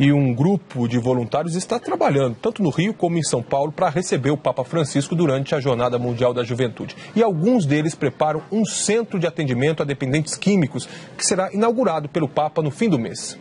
E um grupo de voluntários está trabalhando, tanto no Rio como em São Paulo, para receber o Papa Francisco durante a Jornada Mundial da Juventude. E alguns deles preparam um centro de atendimento a dependentes químicos, que será inaugurado pelo Papa no fim do mês.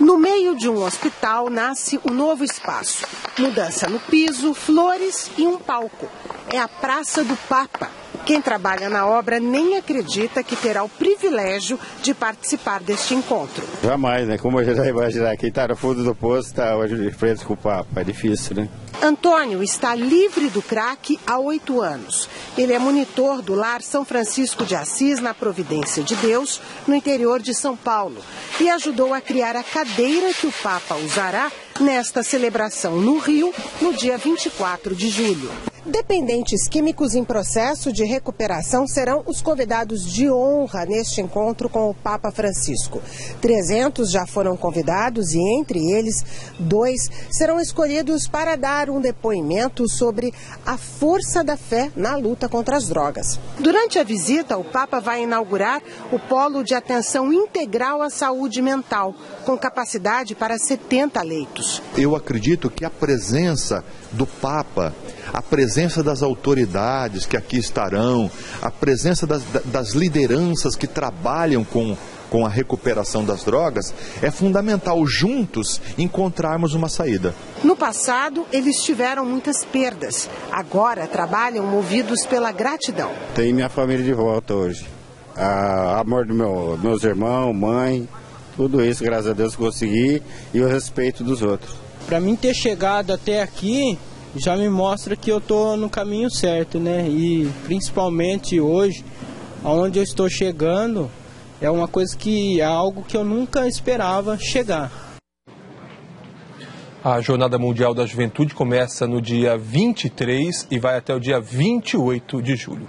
No meio de um hospital nasce um novo espaço. Mudança no piso, flores e um palco. É a Praça do Papa. Quem trabalha na obra nem acredita que terá o privilégio de participar deste encontro. Jamais, né? Como eu já imaginar, quem está no fundo do poço está hoje de frente com o Papa. É difícil, né? Antônio está livre do crack há oito anos. Ele é monitor do Lar São Francisco de Assis, na Providência de Deus, no interior de São Paulo, e ajudou a criar a cadeira que o Papa usará nesta celebração no Rio, no dia 24 de julho. Dependentes químicos em processo de recuperação serão os convidados de honra neste encontro com o Papa Francisco. 300 já foram convidados e, entre eles, dois serão escolhidos para dar um depoimento sobre a força da fé na luta contra as drogas. Durante a visita, o Papa vai inaugurar o Polo de Atenção Integral à Saúde Mental, com capacidade para 70 leitos. Eu acredito que a presença do Papa a presença das autoridades que aqui estarão, a presença das, das lideranças que trabalham com, com a recuperação das drogas, é fundamental juntos encontrarmos uma saída. No passado, eles tiveram muitas perdas. Agora trabalham movidos pela gratidão. Tenho minha família de volta hoje. A amor dos meu, meus irmãos, mãe, tudo isso, graças a Deus, consegui e o respeito dos outros. Para mim ter chegado até aqui, já me mostra que eu estou no caminho certo, né? E principalmente hoje, aonde eu estou chegando, é uma coisa que é algo que eu nunca esperava chegar. A Jornada Mundial da Juventude começa no dia 23 e vai até o dia 28 de julho.